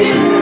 you.